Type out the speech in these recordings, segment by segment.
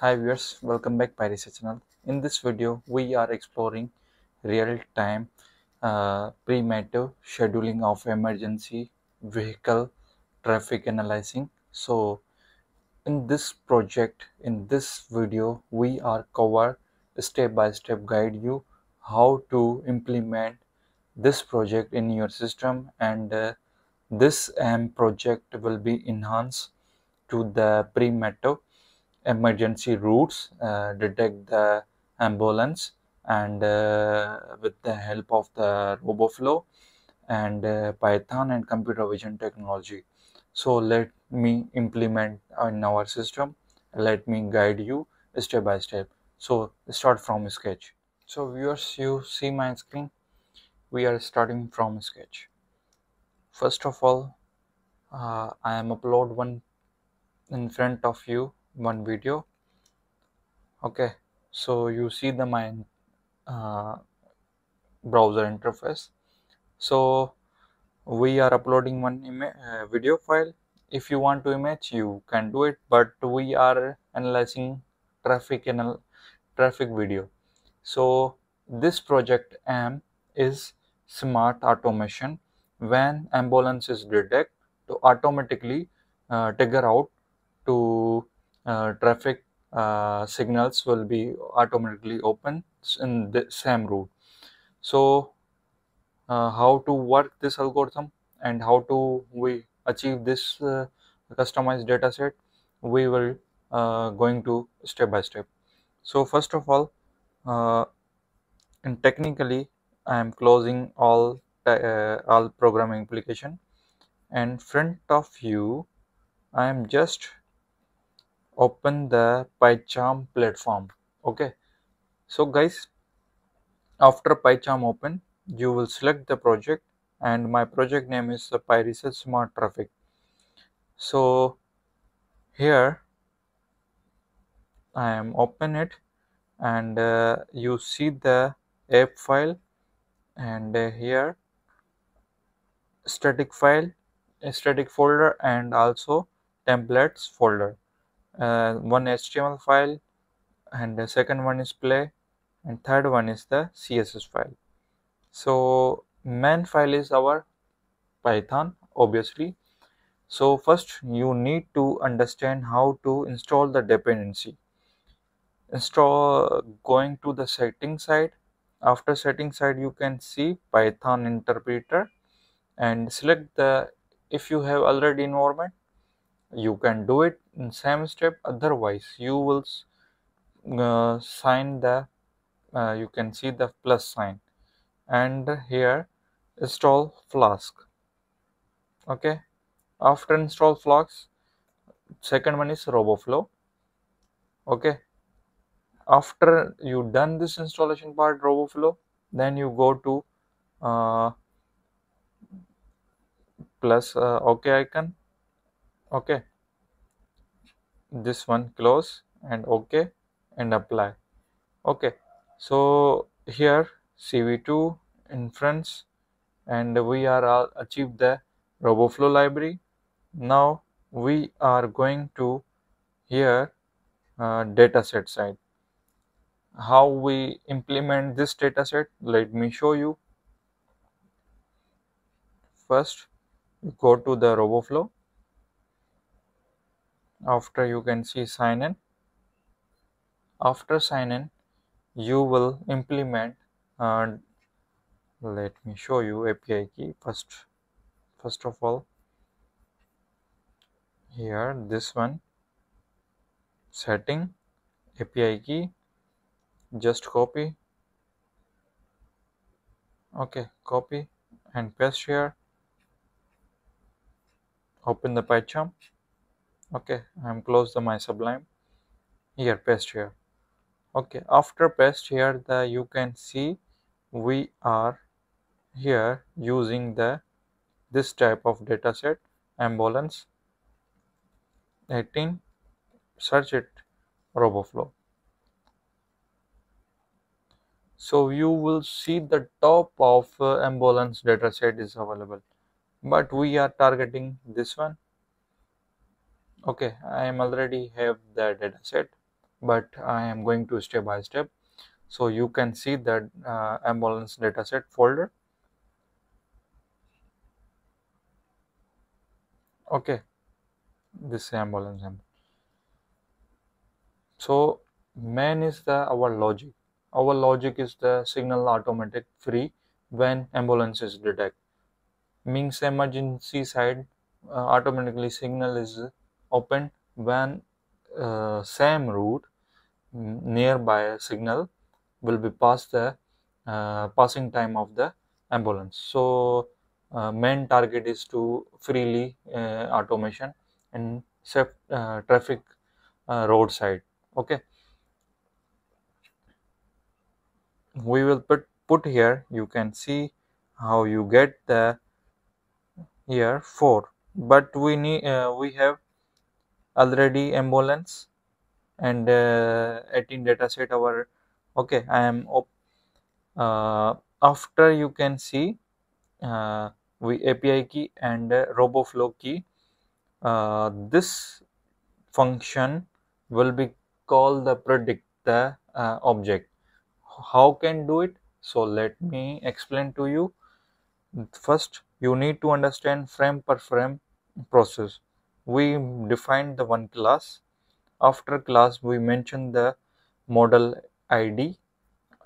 Hi viewers, welcome back Pyresearch Channel. In this video, we are exploring real-time uh, primitive scheduling of emergency vehicle traffic analyzing. So, in this project, in this video, we are cover step by step guide you how to implement this project in your system and uh, this M project will be enhanced to the primitive emergency routes, uh, detect the ambulance and uh, with the help of the RoboFlow and uh, Python and computer vision technology. So let me implement in our system. Let me guide you step by step. So start from sketch. So viewers, you see my screen. We are starting from sketch. First of all, uh, I am upload one in front of you one video. Okay so you see the my uh, browser interface. So we are uploading one uh, video file. If you want to image you can do it but we are analyzing traffic anal traffic video. So this project am is smart automation. When ambulance is detect to automatically uh, trigger out to traffic uh, signals will be automatically open in the same route. So uh, how to work this algorithm and how to we achieve this uh, customized data set we will uh, going to step by step. So first of all uh, and technically i am closing all uh, all programming application. And front of you i am just open the PyCharm platform okay? So guys after PyCharm open you will select the project and my project name is the PyResearch Smart Traffic. So here I am open it and uh, you see the app file and uh, here static file static folder and also templates folder uh, one HTML file and the second one is play and third one is the CSS file. So main file is our Python obviously. So first you need to understand how to install the dependency. Install going to the setting side. After setting side you can see Python interpreter and select the if you have already environment you can do it same step otherwise you will uh, sign the uh, you can see the plus sign. And here install flask. Okay? After install flask second one is roboflow. Okay? After you done this installation part roboflow then you go to uh, plus uh, ok icon. Okay this one close and ok and apply. Okay so here cv2 inference and we are all achieved the roboflow library. Now we are going to here uh, dataset side. How we implement this dataset let me show you. First go to the roboflow after you can see sign in. After sign in you will implement uh, let me show you api key first. First of all here this one setting api key just copy. Okay copy and paste here. Open the pycharm okay i'm close the my sublime. Here paste here. Okay after paste here the you can see we are here using the this type of data set ambulance 18 search it roboflow. So you will see the top of uh, ambulance data set is available but we are targeting this one okay i am already have the data set but I am going to step by step. So you can see that uh, ambulance dataset folder. Okay, this ambulance. So main is the our logic. Our logic is the signal automatic free when ambulance is detect. Means emergency side uh, automatically signal is open when uh, same route nearby signal will be past the uh, passing time of the ambulance. So uh, main target is to freely uh, automation and safe uh, traffic uh, roadside. Okay. We will put put here. You can see how you get the here 4 but we need we have already ambulance and uh, 18 data set our okay i am uh, after you can see uh, we api key and uh, roboflow key uh, this function will be called the predict the uh, object. How can do it? So let me explain to you. First you need to understand frame per frame process we define the one class. After class we mention the model id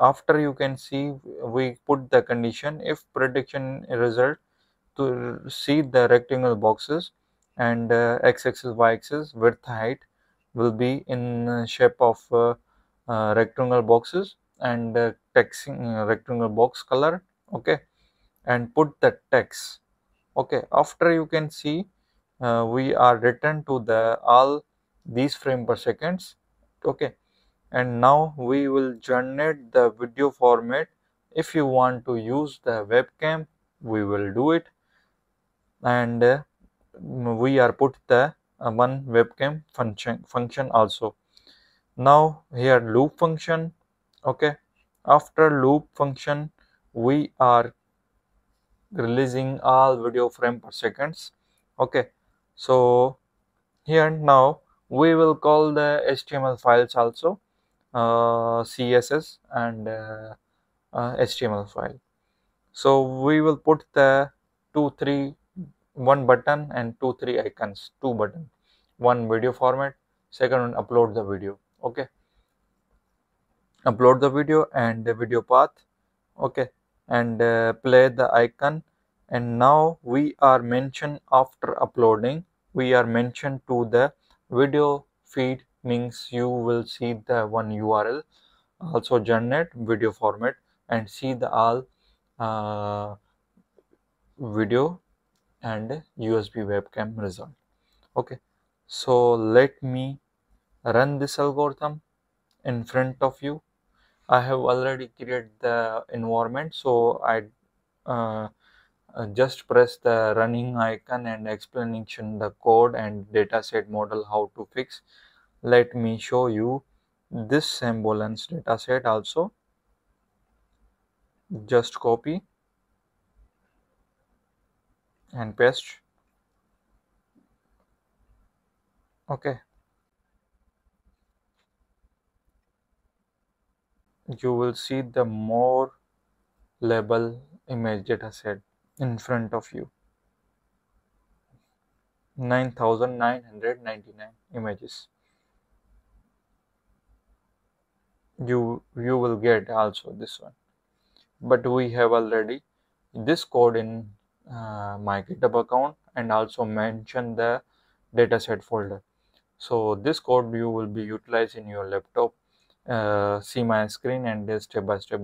after you can see we put the condition if prediction result to see the rectangle boxes and uh, x-axis y-axis width height will be in shape of uh, uh, rectangle boxes and uh, texting uh, rectangle box color okay and put the text okay. After you can see uh, we are returned to the all these frame per seconds. Okay. And now we will generate the video format. If you want to use the webcam we will do it. And uh, we are put the uh, one webcam function function also. Now here loop function. Okay. After loop function we are releasing all video frame per seconds. Okay so here and now we will call the html files also uh, css and uh, uh, html file. So we will put the two three one button and two three icons two button. One video format second one upload the video okay? Upload the video and the video path okay? And uh, play the icon and now we are mentioned after uploading we are mentioned to the video feed means you will see the one url also generate video format and see the all uh, video and usb webcam result. Okay so let me run this algorithm in front of you. I have already created the environment so I uh, uh, just press the running icon and explanation the code and dataset model how to fix. Let me show you this ambulance dataset also. Just copy and paste. Okay. You will see the more label image data set in front of you. 9999 images. You you will get also this one. But we have already this code in uh, my github account and also mention the dataset folder. So this code you will be utilized in your laptop uh, see my screen and step by step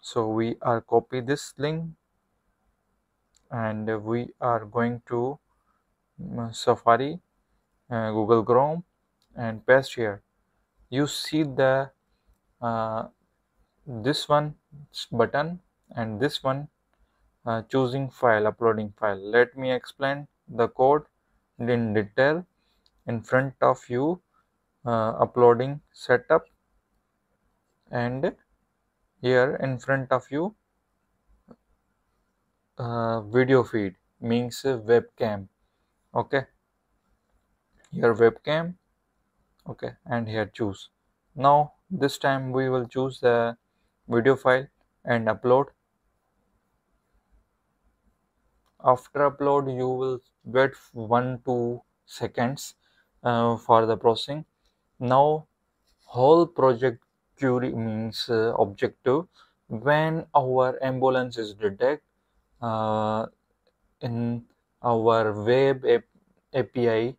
so we are copy this link and we are going to mm, safari uh, google chrome and paste here. You see the uh, this one button and this one uh, choosing file uploading file. Let me explain the code in detail in front of you uh, uploading setup and here in front of you uh, video feed means webcam. Okay? Your webcam. Okay? And here choose. Now this time we will choose the video file and upload. After upload you will wait one two seconds uh, for the processing. Now whole project query means uh, objective. When our ambulance is detected uh, in our web api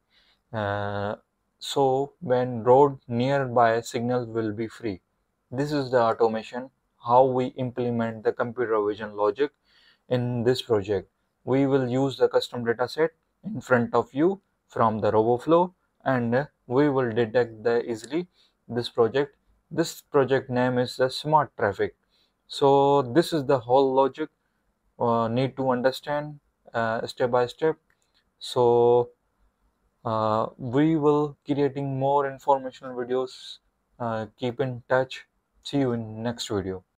uh, so when road nearby signal will be free. This is the automation how we implement the computer vision logic in this project. We will use the custom dataset in front of you from the RoboFlow and we will detect the easily this project. This project name is the smart traffic. So this is the whole logic uh, need to understand uh, step by step. So uh, we will creating more informational videos. Uh, keep in touch. See you in next video